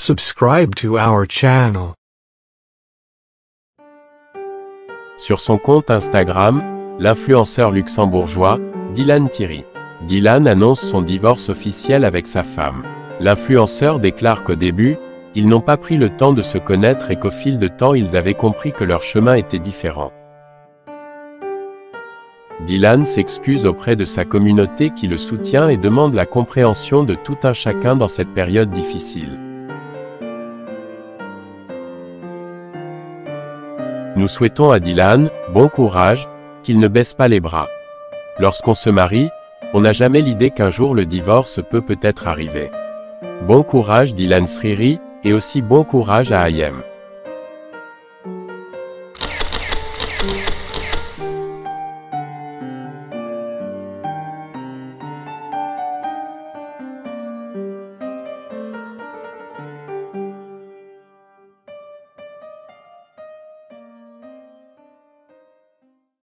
Subscribe to our channel. Sur son compte Instagram, l'influenceur luxembourgeois, Dylan Thierry. Dylan annonce son divorce officiel avec sa femme. L'influenceur déclare qu'au début, ils n'ont pas pris le temps de se connaître et qu'au fil de temps ils avaient compris que leur chemin était différent. Dylan s'excuse auprès de sa communauté qui le soutient et demande la compréhension de tout un chacun dans cette période difficile. Nous souhaitons à Dylan, bon courage, qu'il ne baisse pas les bras. Lorsqu'on se marie, on n'a jamais l'idée qu'un jour le divorce peut peut-être arriver. Bon courage Dylan Sriri, et aussi bon courage à Ayem.